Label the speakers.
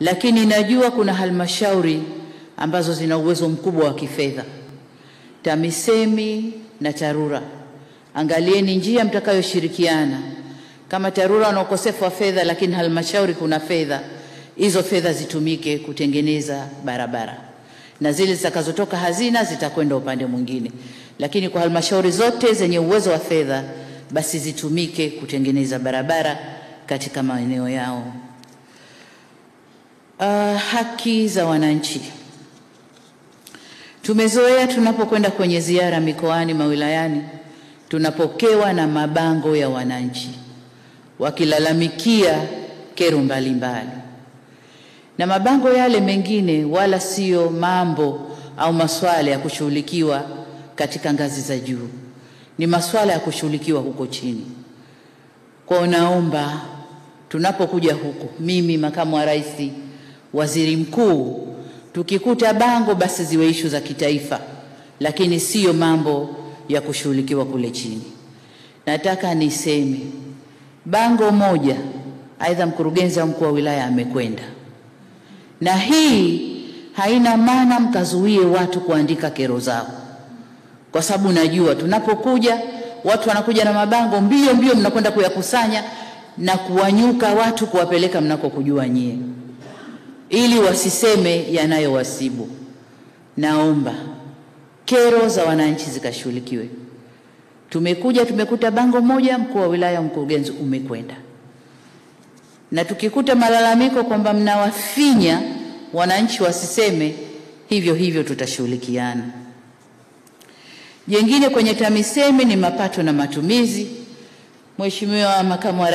Speaker 1: lakini najua kuna halmashauri ambazo zina uwezo mkubwa wa kifedha. TAMISEMI na TARURA, angalieni njia mtakayoshirikiana. Kama TARURA wana ukosefu wa fedha, lakini halmashauri kuna fedha, hizo fedha zitumike kutengeneza barabara, na zile zitakazotoka hazina zitakwenda upande mwingine, lakini kwa halmashauri zote zenye uwezo wa fedha, basi zitumike kutengeneza barabara katika maeneo yao. Uh, haki za wananchi. Tumezoea tunapokwenda kwenye ziara mikoani, mawilayani, tunapokewa na mabango ya wananchi wakilalamikia kero mbalimbali, na mabango yale mengine wala sio mambo au masuala ya kushughulikiwa katika ngazi za juu, ni masuala ya kushughulikiwa huko chini. Kwa naomba tunapokuja huko, mimi makamu wa rais, waziri mkuu, tukikuta bango basi ziwe ishu za kitaifa, lakini siyo mambo ya kushughulikiwa kule chini. Nataka niseme bango moja, aidha mkurugenzi au mkuu wa wilaya amekwenda, na hii haina maana mkazuie watu kuandika kero zao, kwa sababu najua tunapokuja watu wanakuja na mabango mbio mbio, mnakwenda kuyakusanya na kuwanyuka watu kuwapeleka mnakokujua nyie, ili wasiseme yanayowasibu. Naomba kero za wananchi zikashughulikiwe. Tumekuja tumekuta bango moja, mkuu wa wilaya, mkurugenzi umekwenda, na tukikuta malalamiko kwamba mnawafinya wananchi wasiseme hivyo hivyo, tutashughulikiana. Jengine kwenye TAMISEMI ni mapato na matumizi. Mheshimiwa Makamu wa